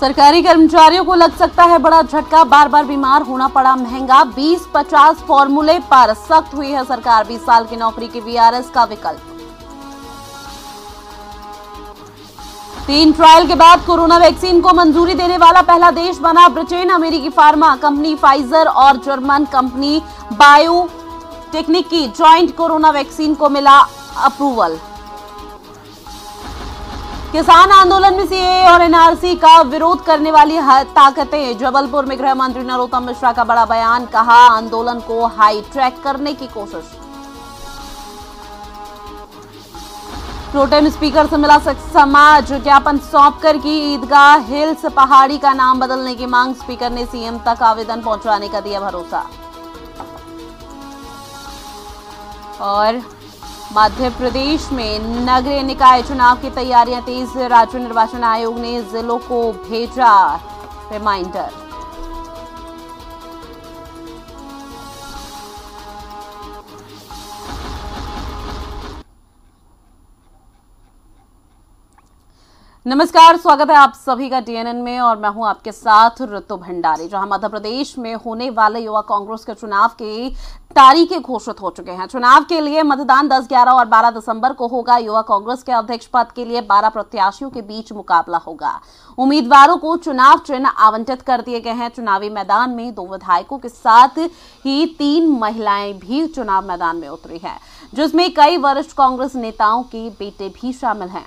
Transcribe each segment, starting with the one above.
सरकारी कर्मचारियों को लग सकता है बड़ा झटका बार बार बीमार होना पड़ा महँगा। 20-50 फॉर्मूले पर सख्त हुई है सरकार 20 साल की नौकरी के वीआरएस का विकल्प। तीन ट्रायल के बाद कोरोना वैक्सीन को मंजूरी देने वाला पहला देश बना ब्रिटेन। अमेरिकी फार्मा कंपनी फाइजर और जर्मन कंपनी बायोटेक्निक की ज्वाइंट कोरोना वैक्सीन को मिला अप्रूवल। किसान आंदोलन में सीए और एनआरसी का विरोध करने वाली ताकतें। जबलपुर में गृह मंत्री नरोत्तम मिश्रा का बड़ा बयान, कहा आंदोलन को हाई ट्रैक करने की कोशिश। प्रोटेम स्पीकर से मिला समाज, ज्ञापन सौंपकर की ईदगाह हिल्स, पहाड़ी का नाम बदलने की मांग। स्पीकर ने सीएम तक आवेदन पहुँचाने का दिया भरोसा। और मध्य प्रदेश में नगरीय निकाय चुनाव की तैयारियाँ तेज, राज्य निर्वाचन आयोग ने जिलों को भेजा रिमाइंडर। नमस्कार स्वागत है आप सभी का डीएनएन में और मैं हूँ आपके साथ ऋतु भंडारी जहाँ मध्य प्रदेश में होने वाले युवा कांग्रेस के चुनाव की तारीखें घोषित हो चुके हैं। चुनाव के लिए मतदान 10, 11 और 12 दिसंबर को होगा। युवा कांग्रेस के अध्यक्ष पद के लिए 12 प्रत्याशियों के बीच मुकाबला होगा। उम्मीदवारों को चुनाव चिन्ह आवंटित कर दिए गए हैं। चुनावी मैदान में दो विधायकों के साथ ही तीन महिलाएँ भी चुनाव मैदान में उतरी है जिसमें कई वरिष्ठ कांग्रेस नेताओं के बेटे भी शामिल हैं।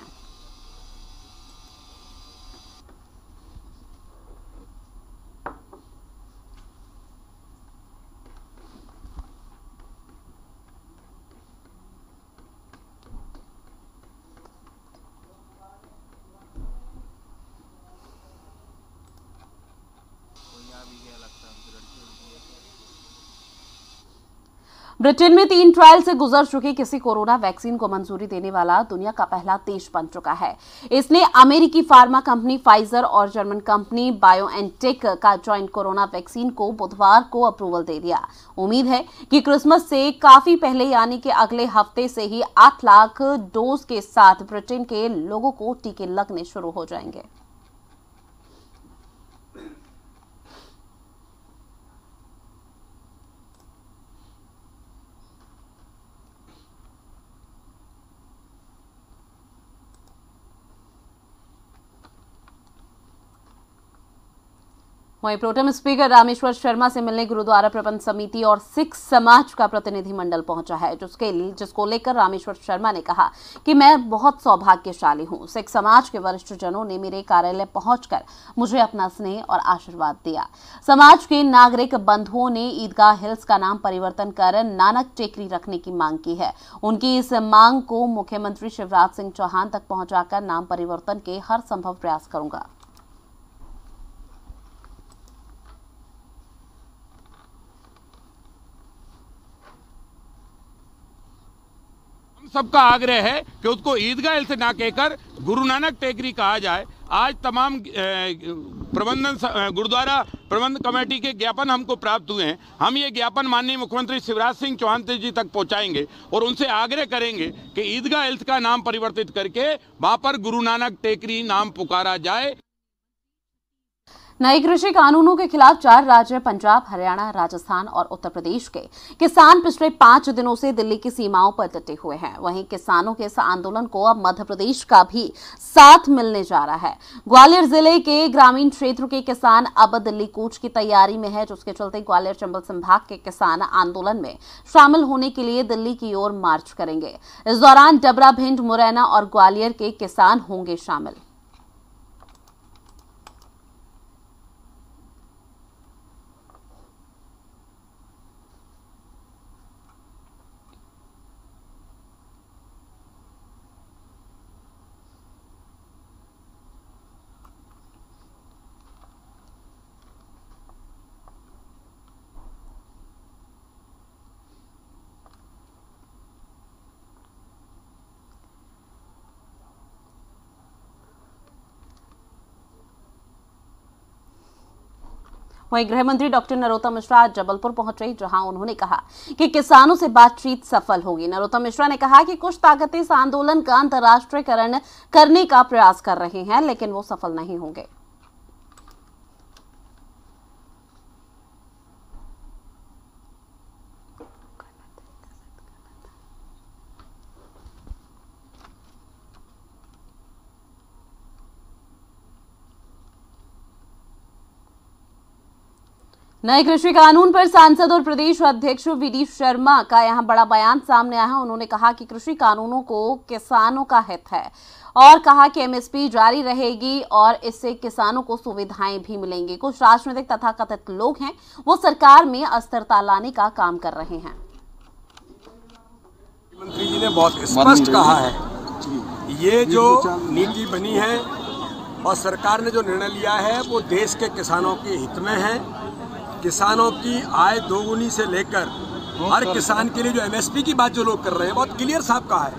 ब्रिटेन में तीन ट्रायल से गुजर चुके किसी कोरोना वैक्सीन को मंजूरी देने वाला दुनिया का पहला देश बन चुका है। इसने अमेरिकी फार्मा कंपनी फाइजर और जर्मन कंपनी बायोएनटेक का ज्वाइंट कोरोना वैक्सीन को बुधवार को अप्रूवल दे दिया। उम्मीद है कि क्रिसमस से काफ़ी पहले यानी कि अगले हफ़्ते से ही आठ लाख डोज के साथ ब्रिटेन के लोगों को टीके लगने शुरू हो जाएँगे। वहीं प्रोटेम स्पीकर रामेश्वर शर्मा से मिलने गुरुद्वारा प्रबंध समिति और सिख समाज का प्रतिनिधिमंडल पहुँचा है, जिसके जिसको लेकर रामेश्वर शर्मा ने कहा कि मैं बहुत सौभाग्यशाली हूँ। सिख समाज के वरिष्ठ जनों ने मेरे कार्यालय पहुंचकर मुझे अपना स्नेह और आशीर्वाद दिया। समाज के नागरिक बंधुओं ने ईदगाह हिल्स का नाम परिवर्तन कर नानक टेकरी रखने की मांग की है। उनकी इस मांग को मुख्यमंत्री शिवराज सिंह चौहान तक पहुंचाकर नाम परिवर्तन के हर संभव प्रयास करूँगा। सबका आग्रह है कि उसको ईदगाह से ना कहकर गुरु नानक टेकरी कहा जाए। आज तमाम प्रबंधन गुरुद्वारा प्रबंध कमेटी के ज्ञापन हमको प्राप्त हुए हैं। हम ये ज्ञापन माननीय मुख्यमंत्री शिवराज सिंह चौहान जी तक पहुंचाएँगे और उनसे आग्रह करेंगे कि ईदगाह हेल्थ का नाम परिवर्तित करके वहाँ पर गुरु नानक टेकरी नाम पुकारा जाए। नए कृषि कानूनों के खिलाफ चार राज्य, पंजाब, हरियाणा, राजस्थान और उत्तर प्रदेश के किसान पिछले पाँच दिनों से दिल्ली की सीमाओं पर डटे हुए हैं। वहीं किसानों के इस आंदोलन को अब मध्य प्रदेश का भी साथ मिलने जा रहा है। ग्वालियर ज़िले के ग्रामीण क्षेत्र के किसान अब दिल्ली कूच की तैयारी में है, जिसके चलते ग्वालियर चंबल संभाग के किसान आंदोलन में शामिल होने के लिए दिल्ली की ओर मार्च करेंगे। इस दौरान डबरा भिंड मुरैना और ग्वालियर के किसान होंगे शामिल। वहीं गृह मंत्री डॉक्टर नरोत्तम मिश्रा आज जबलपुर पहुँचे जहाँ उन्होंने कहा कि किसानों से बातचीत सफल होगी। नरोत्तम मिश्रा ने कहा कि कुछ ताकतें इस आंदोलन का अंतर्राष्ट्रीयकरण करने का प्रयास कर रहे हैं, लेकिन वो सफल नहीं होंगे। नए कृषि कानून पर सांसद और प्रदेश अध्यक्ष वी शर्मा का यहाँ बड़ा बयान सामने आया। है उन्होंने कहा कि कृषि कानूनों को किसानों का हित है और कहा कि एमएसपी जारी रहेगी और इससे किसानों को सुविधाएँ भी मिलेंगी। कुछ राजनीतिक तथा कथित लोग हैं, वो सरकार में अस्थिरता लाने का काम कर रहे हैं। मंत्री जी ने बहुत स्पष्ट कहा है। ये जो नीति बनी है और सरकार ने जो निर्णय लिया है, वो देश के किसानों के हित में है। किसानों की आय दोगुनी से लेकर हर किसान के लिए जो एमएसपी की बात जो लोग कर रहे हैं बहुत क्लियर साहब कहा है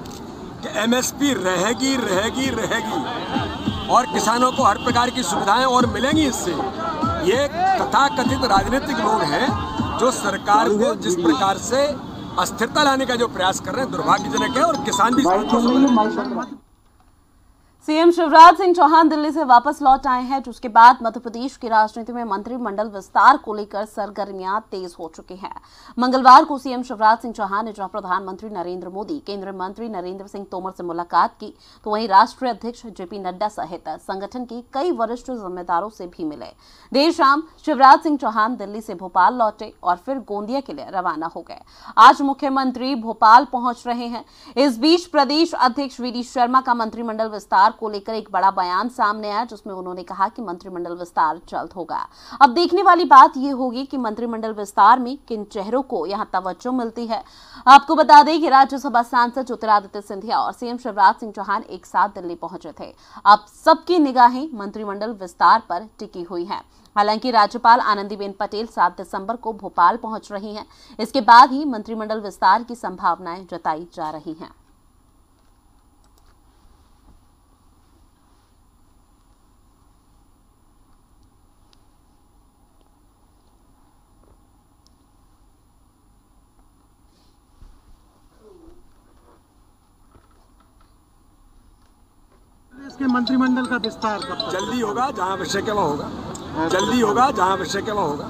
कि एमएसपी रहेगी रहेगी रहेगी। और किसानों को हर प्रकार की सुविधाएँ और मिलेंगी इससे। ये तथाकथित राजनीतिक लोग हैं जो सरकार को जिस प्रकार से अस्थिरता लाने का जो प्रयास कर रहे हैं दुर्भाग्यजनक है और किसान भी सीएम शिवराज सिंह चौहान दिल्ली से वापस लौट आए हैं जिसके बाद मध्य प्रदेश की राजनीति में मंत्रिमंडल विस्तार को लेकर सरगर्मियाँ तेज हो चुकी हैं। मंगलवार को सीएम शिवराज सिंह चौहान ने जहाँ प्रधानमंत्री नरेंद्र मोदी, केंद्रीय मंत्री नरेंद्र सिंह तोमर से मुलाकात की तो वहीं राष्ट्रीय अध्यक्ष जेपी नड्डा सहित संगठन के कई वरिष्ठ जिम्मेदारों से भी मिले। देर शाम शिवराज सिंह चौहान दिल्ली से भोपाल लौटे और फिर गोंदिया के लिए रवाना हो गए। आज मुख्यमंत्री भोपाल पहुँच रहे हैं। इस बीच प्रदेश अध्यक्ष वी शर्मा का मंत्रिमंडल विस्तार विस्तार को लेकर एक बड़ा बयान सामने आया, जिसमें उन्होंने कहा कि मंत्रिमंडल विस्तार जल्द होगा। अब देखने वाली बात यह होगी कि मंत्रिमंडल विस्तार में किन चेहरों को यहाँ तवज्जो मिलती है। आपको बता दें कि राज्यसभा सांसद ज्योतिरादित्य सिंधिया और सीएम शिवराज सिंह चौहान एक साथ दिल्ली पहुँचे थे। अब सबकी निगाहें मंत्रिमंडल विस्तार पर टिकी हुई है। हालाँकि राज्यपाल आनंदीबेन पटेल सात दिसंबर को भोपाल पहुँच रही हैं। इसके बाद ही मंत्रिमंडल विस्तार की संभावनाएँ जताई जा रही हैं। इसके मंत्रिमंडल का विस्तार कब जल्दी होगा जहाँ विषय के होगा। जल्दी होगा जहाँ विषय के होगा।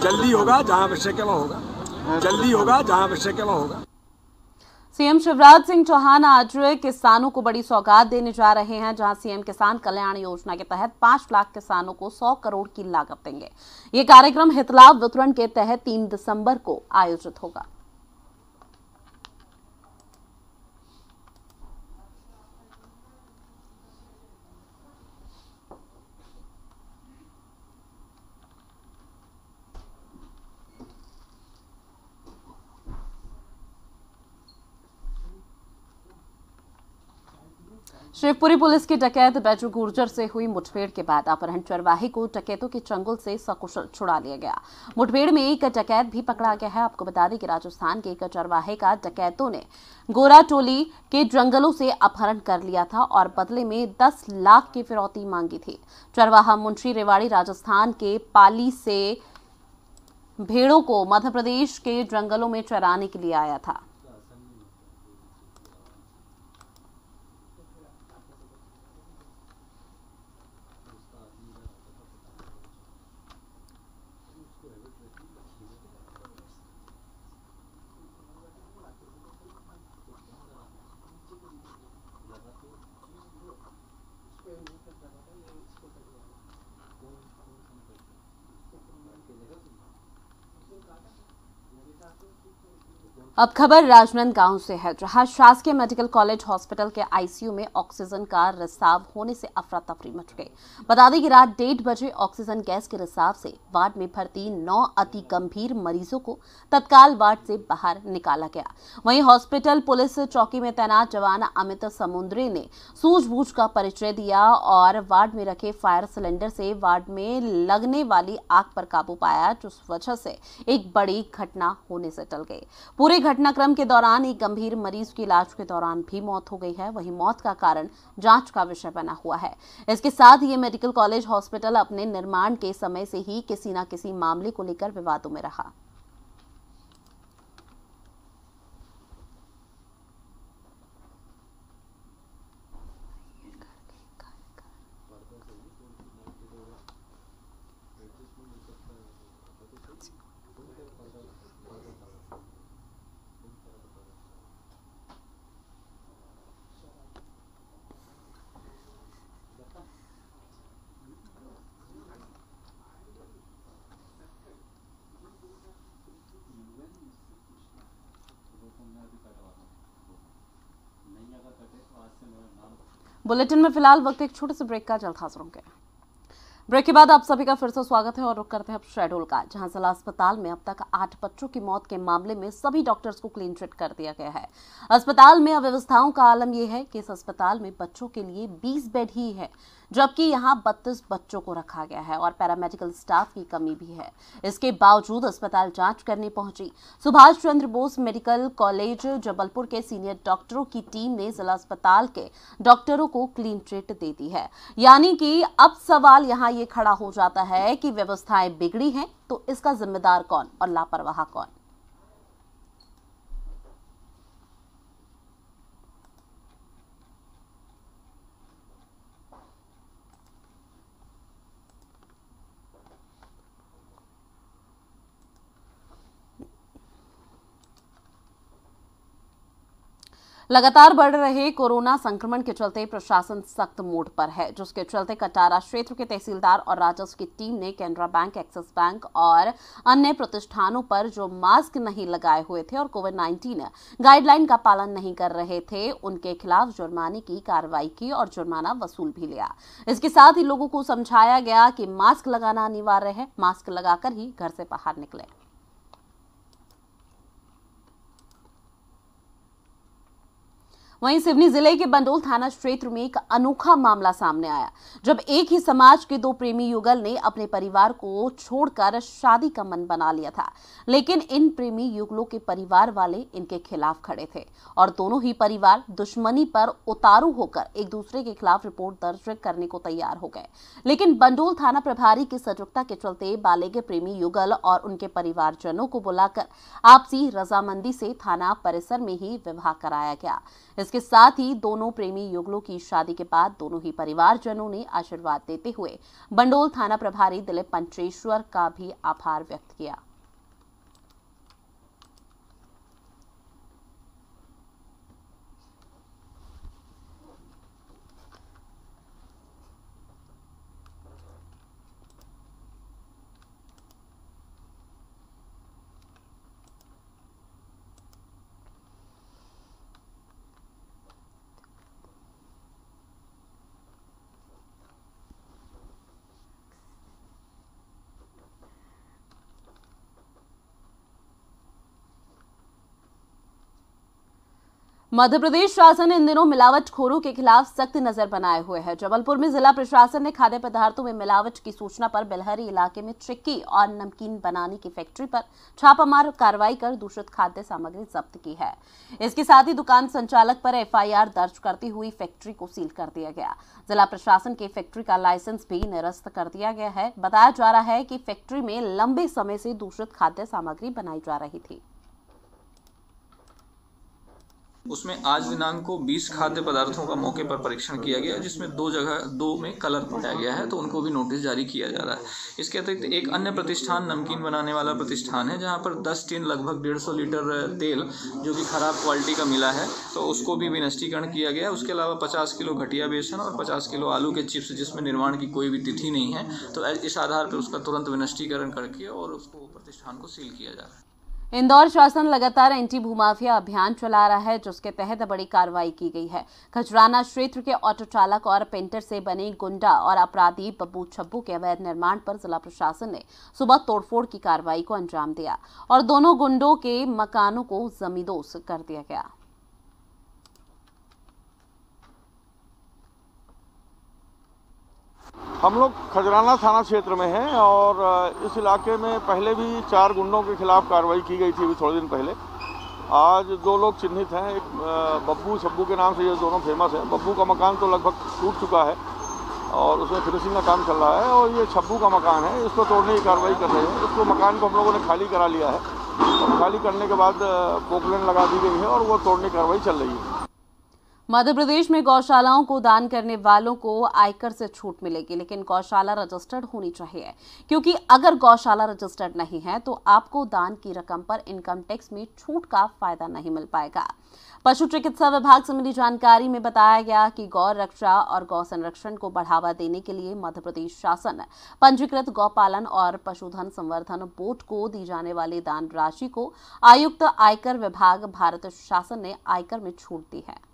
जल्दी होगा जहाँ विषय के होगा। जल्दी होगा जहाँ विषय के होगा। सीएम शिवराज सिंह चौहान आज किसानों को बड़ी सौगात देने जा रहे हैं जहाँ सीएम किसान कल्याण योजना के तहत पाँच लाख किसानों को सौ करोड़ की लागत देंगे। ये कार्यक्रम हितलाभ वितरण के तहत तीन दिसंबर को आयोजित होगा। शिवपुरी पुलिस की डकैत बैजू गुर्जर से हुई मुठभेड़ के बाद अपहरण चरवाही को डकैतों के चंगुल से सकुशल छुड़ा लिया गया। मुठभेड़ में एक डकैत भी पकड़ा गया है। आपको बता दें कि राजस्थान के एक चरवाहे का डकैतों ने गोरा टोली के जंगलों से अपहरण कर लिया था और बदले में दस लाख की फिरौती मांगी थी। चरवाहा मुंशी रेवाड़ी राजस्थान के पाली से भेड़ों को मध्य प्रदेश के जंगलों में चराने के लिए आया था। अब खबर राजनांदगांव से है, जहाँ शासकीय मेडिकल कॉलेज हॉस्पिटल के आईसीयू में ऑक्सीजन का रिसाव होने से अफरा तफरी मच गई। बता दें कि रात डेढ़ बजे ऑक्सीजन गैस के रिसाव से वार्ड में भर्ती नौ अति गंभीर मरीजों को तत्काल वार्ड से बाहर निकाला गया। वहीं हॉस्पिटल पुलिस चौकी में तैनात जवान अमित समुद्री ने सूझबूझ का परिचय दिया और वार्ड में रखे फायर सिलेंडर से वार्ड में लगने वाली आग पर काबू पाया, जिस वजह से एक बड़ी घटना होने से टल गई। पूरे घटनाक्रम के दौरान एक गंभीर मरीज़ की इलाज के दौरान भी मौत हो गई है वहीं मौत का कारण जाँच का विषय बना हुआ है इसके साथ ये मेडिकल कॉलेज हॉस्पिटल अपने निर्माण के समय से ही किसी न किसी मामले को लेकर विवादों में रहा Thank you. बुलेटिन में फ़िलहाल वक्त एक छोटे से ब्रेक का, जल्द हाजिर होंगे। ब्रेक के बाद आप सभी का फिर से स्वागत है और रुक करते हैं अब शेड्यूल का, जहाँ जिला अस्पताल में अब तक आठ बच्चों की मौत के मामले में सभी डॉक्टर्स को क्लीन चिट कर दिया गया है। अस्पताल में अव्यवस्थाओं का आलम यह है कि इस अस्पताल में बच्चों के लिए 20 बेड ही है। जबकि यहाँ 32 बच्चों को रखा गया है और पैरामेडिकल स्टाफ की कमी भी है। इसके बावजूद अस्पताल जाँच करने पहुँची। सुभाष चंद्र बोस मेडिकल कॉलेज जबलपुर के सीनियर डॉक्टरों की टीम ने जिला अस्पताल के डॉक्टरों को क्लीन चिट दे दी है। यानी कि अब सवाल यहाँ ये खड़ा हो जाता है कि व्यवस्थाएँ बिगड़ी हैं तो इसका जिम्मेदार कौन और लापरवाह कौन? लगातार बढ़ रहे कोरोना संक्रमण के चलते प्रशासन सख्त मोड पर है, जिसके चलते कटारा क्षेत्र के तहसीलदार और राजस्व की टीम ने कैनरा बैंक, एक्सिस बैंक और अन्य प्रतिष्ठानों पर जो मास्क नहीं लगाए हुए थे और कोविड 19 गाइडलाइन का पालन नहीं कर रहे थे, उनके खिलाफ जुर्माने की कार्रवाई की और जुर्माना वसूल भी लिया। इसके साथ ही लोगों को समझाया गया कि मास्क लगाना अनिवार्य है, मास्क लगाकर ही घर से बाहर निकले। वहीं सिवनी ज़िले के बंडोल थाना क्षेत्र में एक अनोखा मामला सामने आया, जब एक ही समाज के दो प्रेमी युगल ने अपने परिवार को छोड़कर शादी का मन बना लिया था। लेकिन इन प्रेमी युगलों के परिवार वाले इनके खिलाफ खड़े थे और दोनों ही परिवार दुश्मनी पर उतारू होकर एक दूसरे के खिलाफ रिपोर्ट दर्ज करने को तैयार हो गए। लेकिन बंडोल थाना प्रभारी की सजगता के चलते बाले के प्रेमी युगल और उनके परिवारजनों को बुलाकर आपसी रजामंदी से थाना परिसर में ही विवाह कराया गया। इसके साथ ही दोनों प्रेमी युगलों की शादी के बाद दोनों ही परिवारजनों ने आशीर्वाद देते हुए बंडोल थाना प्रभारी दिलीप पंचेश्वर का भी आभार व्यक्त किया। मध्य प्रदेश शासन ने इन दिनों मिलावटखोरों के खिलाफ सख्त नज़र बनाए हुए है। जबलपुर में जिला प्रशासन ने खाद्य पदार्थों में मिलावट की सूचना पर बिलहरी इलाके में चिक्की और नमकीन बनाने की फैक्ट्री पर छापामार कार्रवाई कर दूषित खाद्य सामग्री जब्त की है। इसके साथ ही दुकान संचालक पर एफआईआर दर्ज करती हुई फैक्ट्री को सील कर दिया गया। जिला प्रशासन के फैक्ट्री का लाइसेंस भी निरस्त कर दिया गया है। बताया जा रहा है की फैक्ट्री में लंबे समय से दूषित खाद्य सामग्री बनाई जा रही थी। उसमें आज दिनांक को 20 खाद्य पदार्थों का मौके पर परीक्षण किया गया, जिसमें दो जगह, दो में कलर पाया गया है तो उनको भी नोटिस जारी किया जा रहा है। इसके अतिरिक्त एक अन्य प्रतिष्ठान नमकीन बनाने वाला प्रतिष्ठान है, जहाँ पर 10 टिन लगभग डेढ़ सौ लीटर तेल, जो कि खराब क्वालिटी का मिला है तो उसको भी विनष्टीकरण किया गया। उसके अलावा पचास किलो घटिया बेसन और पचास किलो आलू के चिप्स, जिसमें निर्माण की कोई भी तिथि नहीं है तो इस आधार पर उसका तुरंत विनष्टीकरण करके और उसको प्रतिष्ठान को सील किया जा रहा है। इंदौर शासन लगातार एंटी भूमाफिया अभियान चला रहा है, जिसके तहत बड़ी कार्रवाई की गई है। खजराना क्षेत्र के ऑटो चालक और पेंटर से बने गुंडा और अपराधी बब्बू छब्बू के अवैध निर्माण पर जिला प्रशासन ने सुबह तोड़फोड़ की कार्रवाई को अंजाम दिया और दोनों गुंडों के मकानों को जमींदोज कर दिया गया। हम लोग खजराना थाना क्षेत्र में हैं और इस इलाके में पहले भी चार गुंडों के खिलाफ कार्रवाई की गई थी अभी थोड़े दिन पहले। आज दो लोग चिन्हित हैं, एक बब्बू छब्बू के नाम से ये दोनों फ़ेमस हैं। बब्बू का मकान तो लगभग टूट चुका है और उसमें फिनिशिंग का काम चल रहा है और ये छब्बू का मकान है, इसको तोड़ने की कार्रवाई कर रहे हैं। इसको मकान को हम लोगों ने खाली करा लिया है। और खाली करने के बाद पोकलेन लगा दी गई है और वो तोड़ने की कार्रवाई चल रही है। मध्य प्रदेश में गौशालाओं को दान करने वालों को आयकर से छूट मिलेगी, लेकिन गौशाला रजिस्टर्ड होनी चाहिए। क्योंकि अगर गौशाला रजिस्टर्ड नहीं है तो आपको दान की रकम पर इनकम टैक्स में छूट का फ़ायदा नहीं मिल पाएगा। पशु चिकित्सा विभाग से मिली जानकारी में बताया गया कि गौ रक्षा और गौ संरक्षण को बढ़ावा देने के लिए मध्य प्रदेश शासन, पंजीकृत गौपालन और पशुधन संवर्धन बोर्ड को दी जाने वाली दान राशि को आयुक्त आयकर विभाग, भारत शासन ने आयकर में छूट दी है।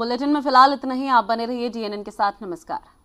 बुलेटिन में फ़िलहाल इतना ही। आप बने रहिए डीएनएन के साथ। नमस्कार।